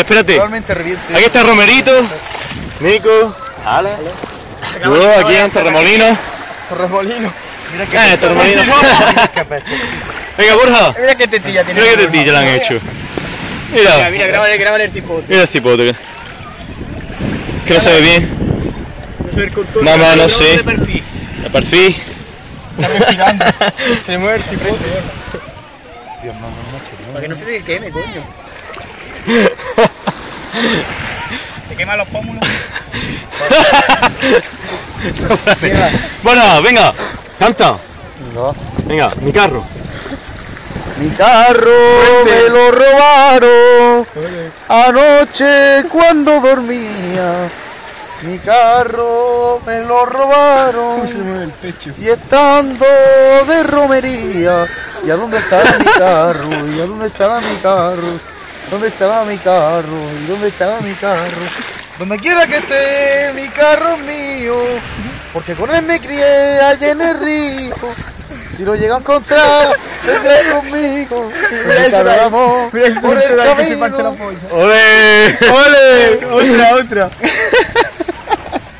Espérate. Aquí está Romerito, Nico, Ale. Yo aquí en Torremolinos. Torremolino. Mira que Ah, Torremolinos. Venga, Borja. Mira qué tetilla tiene. Mira qué tetilla le han hecho. Mira, Mira, mira, grábale, grábale el cipote. mira el cipote. Que no se ve bien. Yo soy el cultor. Más o menos, Grábale sí. de perfil. El perfil. Está respirando. Se le mueve el cipote. Para que no se te queme, coño. Te quema los pómulos. Bueno, venga, canta. Venga, mi carro. Mi carro me lo robaron anoche cuando dormía. Mi carro me lo robaron y estando de romería. ¿Y a dónde estará mi carro? ¿Y a dónde estará mi carro? ¿Dónde estará mi carro? ¿Y dónde estará mi carro? Donde quiera que esté, mi carro es mío. Porque con él me crié allá en el río. Si lo llega a encontrar, tendré conmigo. Un caramo por el camino. ¡Ole! ¡Ole! Otra, otra.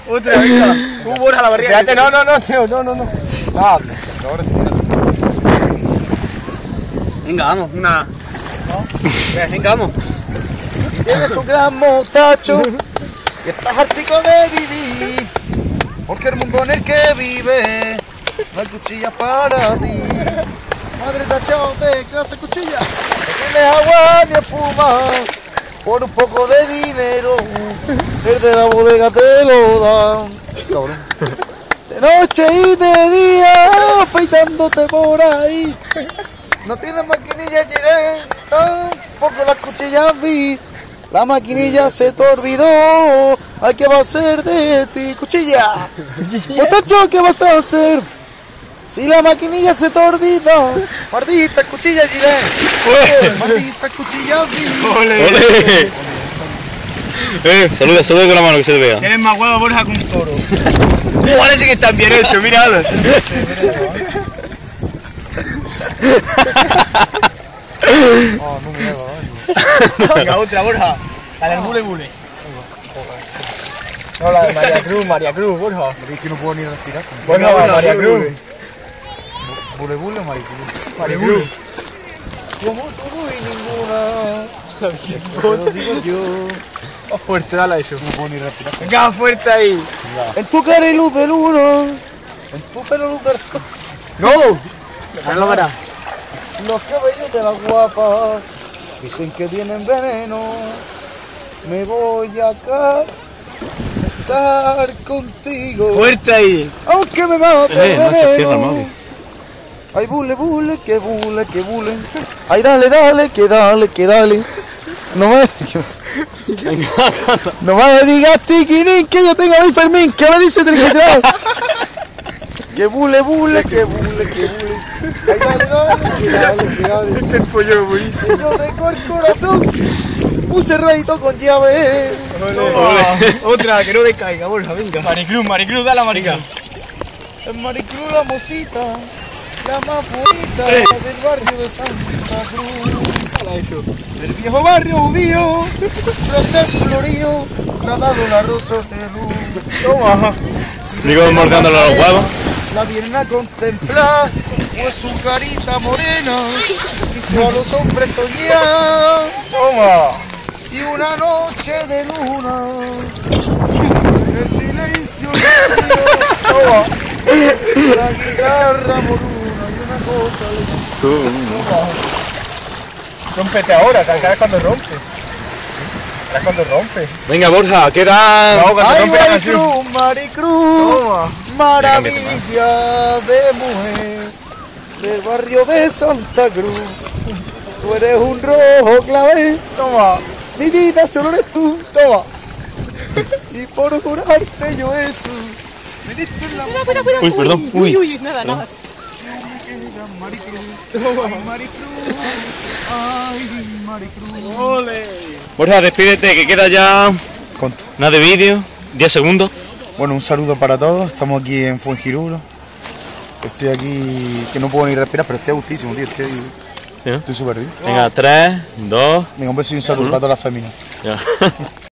otra, venga. Tú borra la barriga. Espérate, no, no, no, tío, no, no, no. Ah, ahora sí. Venga, vamos, una. Venga, vamos. Tienes un gran mostacho y estás hartico de vivir. Porque el mundo en el que vive no hay cuchillas para ti. Madre tachado de clase cuchilla, no tienes agua ni espuma. Por un poco de dinero, el la bodega te lo da. Cabrón. De noche y de día, afeitándote por ahí. No tienes maquinilla giré, tampoco las cuchillas vi. La maquinilla se te olvidó, hay que va a ser de ti, cuchilla. Muchacho, ¿qué vas a hacer? Si la maquinilla se te olvidó, maldita cuchilla giré. Maldita cuchilla vi. ¡Ole! Eh, saluda, saluda con la mano que se te vea. Tienes más huevo Borja que un toro. Parece que están bien hechos, míralo. Venga, otra, Borja. La del bule bule. No, la de María Cruz, María Cruz, Borja. Es que no puedo ni respirar. Borja, Borja, María Cruz. Bule bule o mariculu. María Cruz. Como todo y ninguna. Lo digo yo. Más fuerte, dale eso. No puedo ni respirar. Venga, fuerte ahí. En tu cara hay luz de luna. En tu pelo luz del sol. ¡No! Ahora lo verás. Los cabellos de la guapa dicen que tienen veneno. Me voy a casar contigo. Fuerte ahí. Aunque me mate Eh, el no se cierra el veneno. Ay, bule, bule, que bule, que bule. Ay, dale, dale, que dale, que dale. No me, no me digas tiquinín que yo tengo a mi Fermín, que me dice triquitrán. Que bule, bule, que bule, que bule. Ay, dale, dale, que dale, que dale. El pollo buenísimo. Yo tengo el corazón un cerradito con llave. Otra, que no decaiga, Borja, venga. Maricruz, Maricruz, dale a Maricruz. Es Maricruz la mosita, la más bonita Eh. del barrio de Santa Cruz. Del viejo barrio judío, José Florío, dado la rosa de luz. Toma. Digo, mordiéndole los huevos. La vienen a contemplar, pues su carita morena hizo a los hombres soñar. Toma. Y una noche de luna, en el silencio río, la guitarra moruna y una copa de Rómpete ahora, es cuando rompe. Acá es cuando rompe. Venga, Borja, queda. No, que Ay, rompe. Maricruz, Maricruz, Toma. maravilla de mujer del barrio de Santa Cruz. Tú eres un rojo clavel, Toma. mi vida solo eres tú, toma. Y por jurarte yo eso, me diste en la boca. Uy, perdón. Uy. uy, nada, nada. Maricruz, ay Maricruz, ay Maricruz. Ole. Borja, despídete, que queda ya. ¿Cuánto? Nada de vídeo, 10 segundos. Bueno, un saludo para todos. Estamos aquí en Fuengirulo. Estoy aquí que no puedo ni respirar, pero estoy a gustísimo, tío. Estoy. Estoy súper bien. Venga, 3, 2, Venga, un beso y un saludo para todas las féminas. ya.